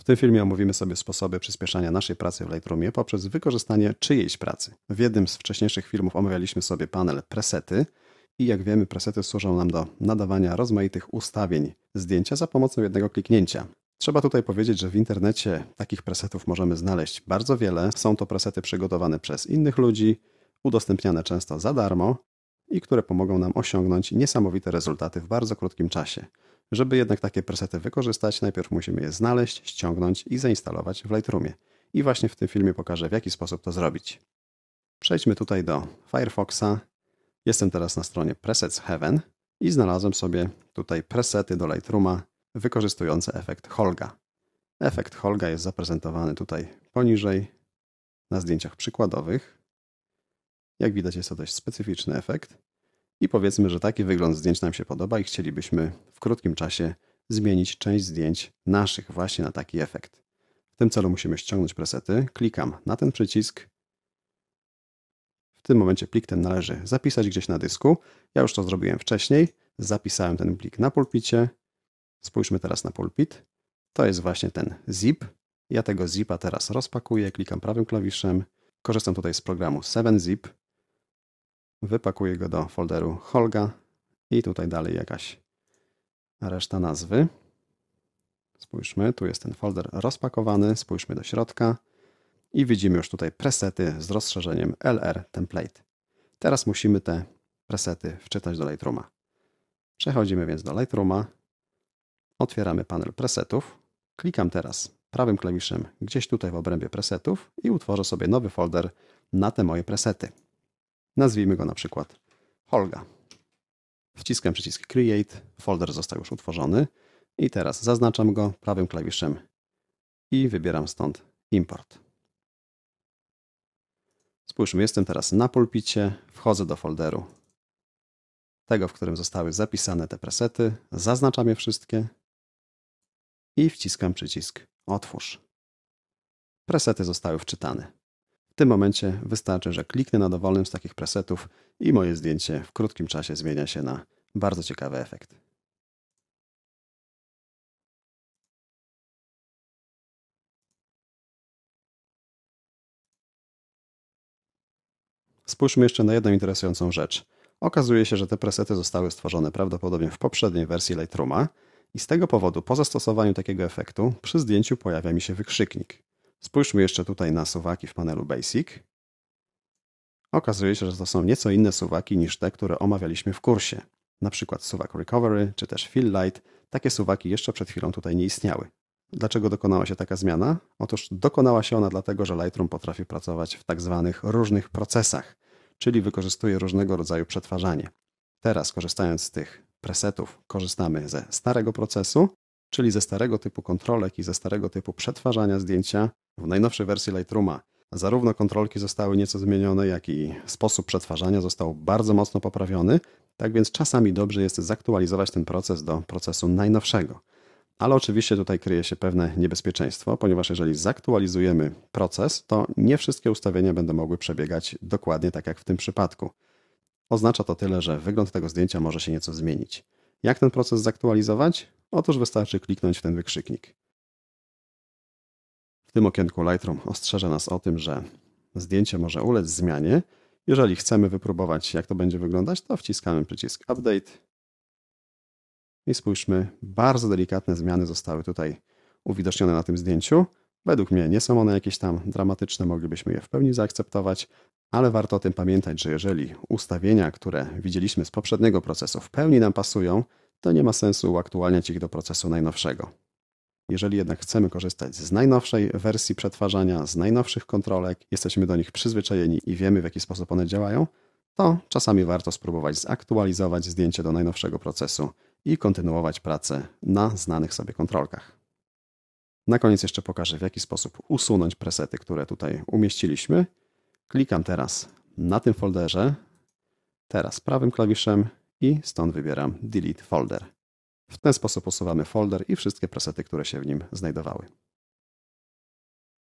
W tym filmie omówimy sobie sposoby przyspieszania naszej pracy w Lightroomie poprzez wykorzystanie czyjejś pracy. W jednym z wcześniejszych filmów omawialiśmy sobie panel presety i jak wiemy presety służą nam do nadawania rozmaitych ustawień zdjęcia za pomocą jednego kliknięcia. Trzeba tutaj powiedzieć, że w internecie takich presetów możemy znaleźć bardzo wiele. Są to presety przygotowane przez innych ludzi, udostępniane często za darmo i które pomogą nam osiągnąć niesamowite rezultaty w bardzo krótkim czasie. Żeby jednak takie presety wykorzystać, najpierw musimy je znaleźć, ściągnąć i zainstalować w Lightroomie. I właśnie w tym filmie pokażę, w jaki sposób to zrobić. Przejdźmy tutaj do Firefoxa. Jestem teraz na stronie Presets Heaven i znalazłem sobie tutaj presety do Lightrooma wykorzystujące efekt Holga. Efekt Holga jest zaprezentowany tutaj poniżej na zdjęciach przykładowych. Jak widać jest to dość specyficzny efekt. I powiedzmy, że taki wygląd zdjęć nam się podoba i chcielibyśmy w krótkim czasie zmienić część zdjęć naszych właśnie na taki efekt. W tym celu musimy ściągnąć presety. Klikam na ten przycisk. W tym momencie plik ten należy zapisać gdzieś na dysku. Ja już to zrobiłem wcześniej. Zapisałem ten plik na pulpicie. Spójrzmy teraz na pulpit. To jest właśnie ten zip. Ja tego zipa teraz rozpakuję, klikam prawym klawiszem. Korzystam tutaj z programu 7zip. Wypakuję go do folderu Holga i tutaj dalej jakaś reszta nazwy. Spójrzmy, tu jest ten folder rozpakowany, spójrzmy do środka i widzimy już tutaj presety z rozszerzeniem LR Template. Teraz musimy te presety wczytać do Lightrooma. Przechodzimy więc do Lightrooma, otwieramy panel presetów, klikam teraz prawym klawiszem gdzieś tutaj w obrębie presetów i utworzę sobie nowy folder na te moje presety. Nazwijmy go na przykład Holga. Wciskam przycisk Create, folder został już utworzony i teraz zaznaczam go prawym klawiszem i wybieram stąd Import. Spójrzmy, jestem teraz na pulpicie, wchodzę do folderu tego, w którym zostały zapisane te presety, zaznaczam je wszystkie i wciskam przycisk Otwórz. Presety zostały wczytane. Tym momencie wystarczy, że kliknę na dowolnym z takich presetów i moje zdjęcie w krótkim czasie zmienia się na bardzo ciekawy efekt. Spójrzmy jeszcze na jedną interesującą rzecz. Okazuje się, że te presety zostały stworzone prawdopodobnie w poprzedniej wersji Lightrooma i z tego powodu po zastosowaniu takiego efektu przy zdjęciu pojawia mi się wykrzyknik. Spójrzmy jeszcze tutaj na suwaki w panelu Basic. Okazuje się, że to są nieco inne suwaki niż te, które omawialiśmy w kursie. Na przykład suwak Recovery czy też Fill Light. Takie suwaki jeszcze przed chwilą tutaj nie istniały. Dlaczego dokonała się taka zmiana? Otóż dokonała się ona dlatego, że Lightroom potrafi pracować w tak zwanych różnych procesach, czyli wykorzystuje różnego rodzaju przetwarzanie. Teraz, korzystając z tych presetów, korzystamy ze starego procesu, czyli ze starego typu kontrolek i ze starego typu przetwarzania zdjęcia. W najnowszej wersji Lightrooma zarówno kontrolki zostały nieco zmienione, jak i sposób przetwarzania został bardzo mocno poprawiony, tak więc czasami dobrze jest zaktualizować ten proces do procesu najnowszego. Ale oczywiście tutaj kryje się pewne niebezpieczeństwo, ponieważ jeżeli zaktualizujemy proces, to nie wszystkie ustawienia będą mogły przebiegać dokładnie tak jak w tym przypadku. Oznacza to tyle, że wygląd tego zdjęcia może się nieco zmienić. Jak ten proces zaktualizować? Otóż wystarczy kliknąć w ten wykrzyknik. W tym okienku Lightroom ostrzeże nas o tym, że zdjęcie może ulec zmianie. Jeżeli chcemy wypróbować, jak to będzie wyglądać, to wciskamy przycisk Update i spójrzmy, bardzo delikatne zmiany zostały tutaj uwidocznione na tym zdjęciu. Według mnie nie są one jakieś tam dramatyczne, moglibyśmy je w pełni zaakceptować, ale warto o tym pamiętać, że jeżeli ustawienia, które widzieliśmy z poprzedniego procesu w pełni nam pasują, to nie ma sensu uaktualniać ich do procesu najnowszego. Jeżeli jednak chcemy korzystać z najnowszej wersji przetwarzania, z najnowszych kontrolek, jesteśmy do nich przyzwyczajeni i wiemy w jaki sposób one działają, to czasami warto spróbować zaktualizować zdjęcie do najnowszego procesu i kontynuować pracę na znanych sobie kontrolkach. Na koniec jeszcze pokażę, w jaki sposób usunąć presety, które tutaj umieściliśmy. Klikam teraz na tym folderze, teraz prawym klawiszem i stąd wybieram Delete Folder. W ten sposób usuwamy folder i wszystkie presety, które się w nim znajdowały.